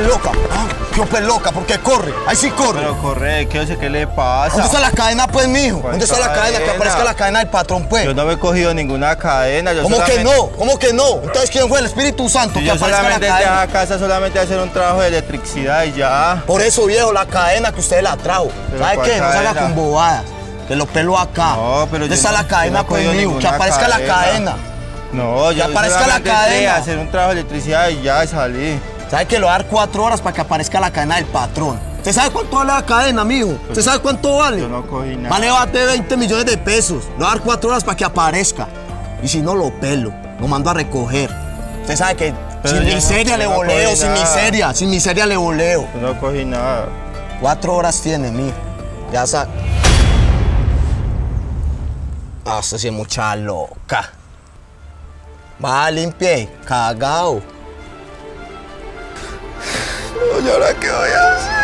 pues loca? Ah, ¿Qué pues loca? ¿Por qué corre? Ahí sí corre. Pero corre, ¿qué sé qué le pasa? ¿Dónde está la cadena, pues, mijo? ¿Cuál ¿Dónde está la cadena? Que cadena? aparezca la cadena del patrón, pues. Yo no me he cogido ninguna cadena. Yo ¿Cómo que solamente- no? ¿Cómo que no? Entonces, ¿quién fue el Espíritu Santo? Si que yo aparezca la solamente entré a cadena. casa solamente a hacer un trabajo de electricidad y ya. Por eso, viejo, la cadena que usted la trajo. ¿Sabe ¿cuál qué? No se haga cadena? con bobadas. Que lo pelo acá. No, pero ¿Dónde está no- la cadena, no pues, mijo? Que aparezca la cadena. cadena. No, yo aparezca la solamente cadena. hacer un trabajo de electricidad y ya salí. ¿Sabe que le va a dar cuatro horas para que aparezca la cadena del patrón? ¿Usted sabe cuánto vale la cadena, mijo? ¿Usted sabe cuánto vale? Yo no cogí nada. Vale más de 20 millones de pesos. Le va a dar cuatro horas para que aparezca. Y si no, lo pelo. Lo mando a recoger. Usted sabe que Pero sin no- miseria le no voleo, sin nada. miseria, sin miseria le voleo. Yo no cogí nada. Cuatro horas tiene, mijo. Ya sabe. Ah, usted sí es mucha loca. Va, limpie, cagao. No, ¿y ahora qué voy a hacer?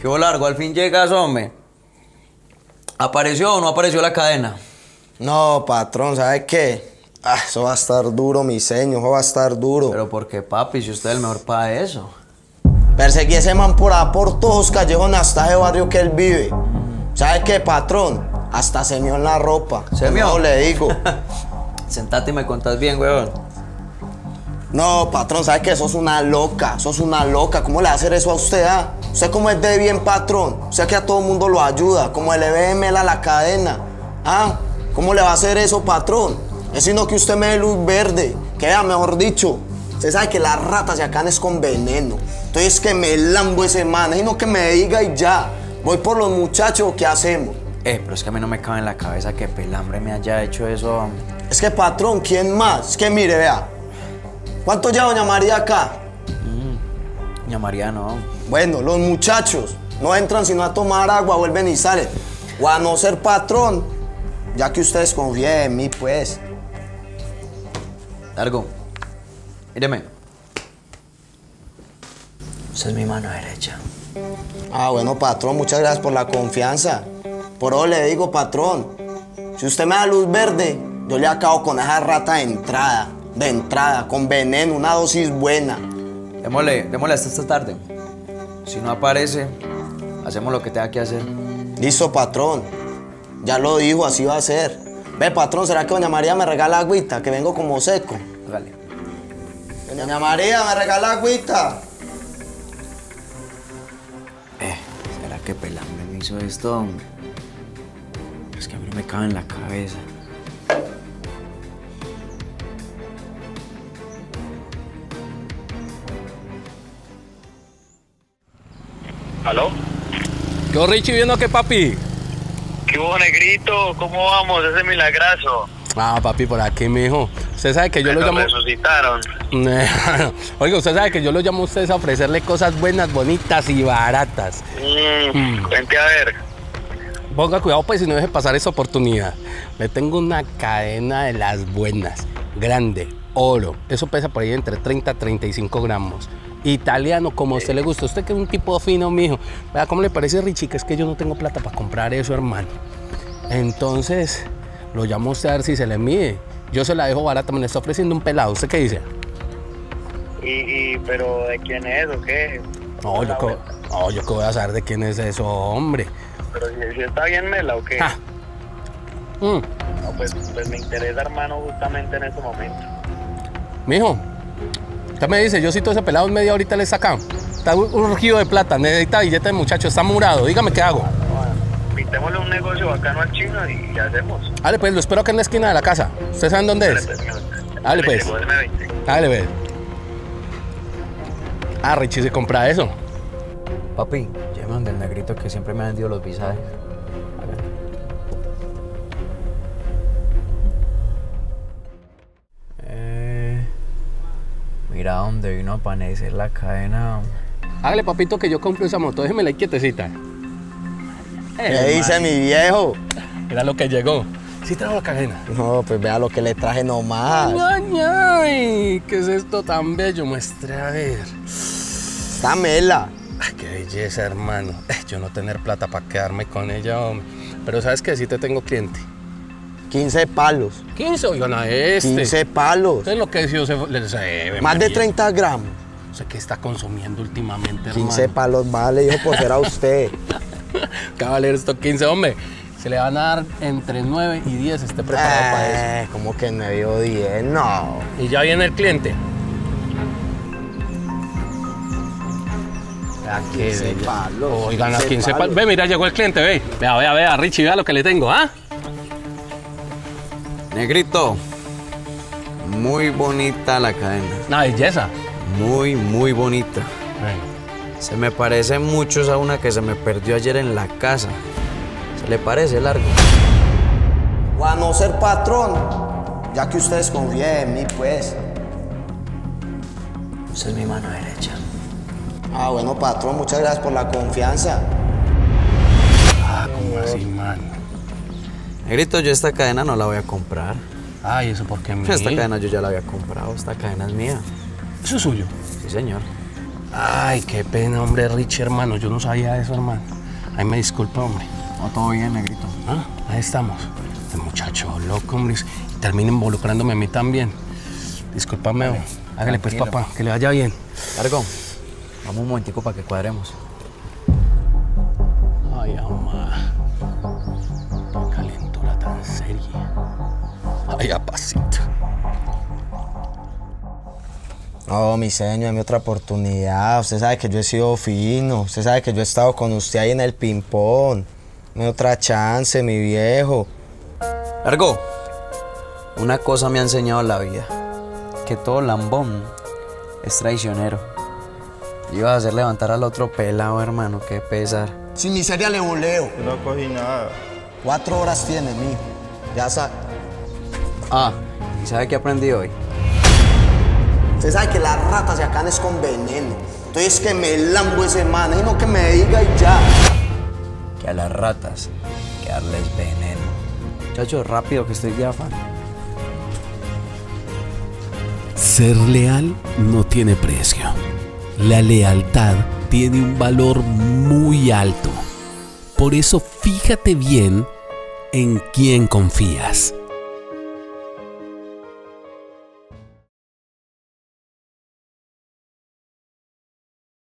¿Qué largo? Al fin llegas, hombre. ¿Apareció o no apareció la cadena? No, patrón, ¿sabe qué? Ah, eso va a estar duro, mi señor, eso va a estar duro. Pero ¿por qué, papi? Si usted es el mejor para eso. Perseguí a ese man por por todos los callejones hasta ese barrio que él vive. ¿Sabe qué, patrón? Hasta se en la ropa. ¿Se mió? No le digo. Sentate y me contás bien, weón. No, patrón, ¿sabe qué? Sos una loca, sos una loca. ¿Cómo le va a hacer eso a usted, ah? Usted como es de bien, patrón. Usted que a todo mundo lo ayuda, como el EBM a la cadena. ¿Ah? ¿Cómo le va a hacer eso, patrón? Es sino que usted me dé luz verde. Queda, mejor dicho. Usted sabe que las ratas de acá es con veneno. Entonces que me lambo ese man, sino que me diga y ya. Voy por los muchachos, ¿qué hacemos? Eh, pero es que a mí no me cabe en la cabeza que Pelambre me haya hecho eso. Es que, patrón, ¿quién más? Es que mire, vea. ¿Cuánto lleva doña María acá? Doña María, no. Bueno, los muchachos no entran sino a tomar agua, vuelven y salen. O a no ser patrón, ya que ustedes confíen en mí, pues. Largo. Míreme. Esa es mi mano derecha. Ah, bueno, patrón, muchas gracias por la confianza. Por eso le digo, patrón, si usted me da luz verde, yo le acabo con esa rata de entrada, de entrada, con veneno, una dosis buena. Démosle, démosle hasta esta tarde. Si no aparece, hacemos lo que tenga que hacer. Listo, patrón. Ya lo dijo, así va a ser. Ve, patrón, ¿será que doña María me regala agüita? Que vengo como seco. Hágale. Doña María, me regala agüita. Eh, ¿será que Pelambre me hizo esto, hombre? Es que a mí no me cabe en la cabeza. ¿Aló? Yo, Richie, viendo que papi. ¿Qué hubo, negrito? ¿Cómo vamos? Ese milagrazo. Ah, papi, por aquí, mijo. Usted sabe que yo lo Nos llamo. resucitaron. Oiga, usted sabe que yo lo llamo a ustedes a ofrecerle cosas buenas, bonitas y baratas. Mm, Vente a ver. Ponga cuidado, pues, si no deje pasar esa oportunidad. Le tengo una cadena de las buenas, grande, oro. Eso pesa por ahí entre 30 a 35 gramos. Italiano, como a usted le gusta. Usted que es un tipo fino, mijo. Vea, ¿cómo le parece, Richie? Que es que yo no tengo plata para comprar eso, hermano. Entonces, lo llamo a usted a ver si se le mide. Yo se la dejo barata, me la está ofreciendo un pelado. ¿Usted qué dice? Y, y, pero ¿de quién es o qué? No, yo, qué- no, yo qué voy a saber de quién es eso, hombre. Pero si, si está bien mela o qué. Ah. Mm. No, pues, pues me interesa, hermano, justamente en este momento. Mijo, usted me dice, yo si todo ese pelado en media horita le saca. Está urgido de plata, necesita billete de muchacho, está murado. Dígame qué hago. Bueno, Pintémosle un negocio bacano al chino y, y hacemos. Dale, pues, lo espero acá en la esquina de la casa. ¿Ustedes saben dónde es? Dale, pues. M20. Dale, pues. Ah, Richie se compra eso. Papi, llévame donde el negrito que siempre me ha vendido los visajes. Eh, mira dónde vino a aparecer la cadena. Hágale, papito, que yo compro esa moto. Déjeme la quietecita. ¿Qué dice mi viejo? Mira lo que llegó. Sí trajo la cadena. No, pues vea lo que le traje nomás. Ay, ay, ¿qué es esto tan bello? Muestre a ver. Está mela. Ay, qué belleza, hermano. Eh, Yo no tener plata para quedarme con ella, hombre. Pero sabes que sí te tengo cliente. 15 palos. 15, oigan a este. 15 palos. Es lo que se, se- Más de María. 30 gramos. No sé qué está consumiendo últimamente, 15 hermano. palos vale, dijo, pues era usted. Caballero, esto 15, hombre. Se le van a dar entre 9 y 10, esté preparado para eso. Eh, como que 9 o 10, no. Y ya viene el cliente. Vea qué 15 bella. palos, Oigan, a 15 15 palos. palos. Ve, mira, llegó el cliente, ve. Vea, vea, vea, Richie, vea lo que le tengo, ¿ah? Negrito, muy bonita la cadena. Una belleza. Muy, muy bonita. Se me parece mucho a una que se me perdió ayer en la casa. ¿Se le parece largo? O a no ser patrón, ya que ustedes confían en mí, pues. Usted es mi mano derecha. Ah, bueno, patrón, muchas gracias por la confianza. Ah, ¿cómo así, mano? Negrito, yo esta cadena no la voy a comprar. Ay, eso porque me. Esta cadena yo ya la había comprado. Esta cadena es mía. Eso es suyo. Sí, señor. Ay, qué pena, hombre, Richie, hermano. Yo no sabía eso, hermano. Ay, me disculpa, hombre. No, todo bien, Negrito. Ah, ahí estamos. El muchacho loco, hombre. Y termina involucrándome a mí también. Discúlpame, hombre. Hágale pues, papá, que le vaya bien. Largo, vamos un momentico para que cuadremos. Ay, amá. Qué calentura tan seria. Ay, apacito. No, mi señor, dame otra oportunidad. Usted sabe que yo he sido fino. Usted sabe que yo he estado con usted ahí en el ping-pong. Dame otra chance, mi viejo. Largo, una cosa me ha enseñado la vida. Que todo lambón es traicionero. Ibas a hacer levantar al otro pelado, hermano. Qué pesar. Sin miseria le voleo. Yo no cogí nada. Cuatro horas tiene, mi. Ya sabe. Ah, ¿y sabe qué aprendí hoy? Usted sabe que las ratas de acá es con veneno. Entonces que me lambo ese man y no que me diga y ya. Que a las ratas que darles veneno. Muchachos, rápido que estoy de afán. Ser leal no tiene precio. La lealtad tiene un valor muy alto. Por eso fíjate bien en quién confías.